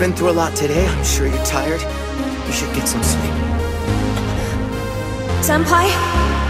been through a lot today. I'm sure you're tired. You should get some sleep. Senpai?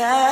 that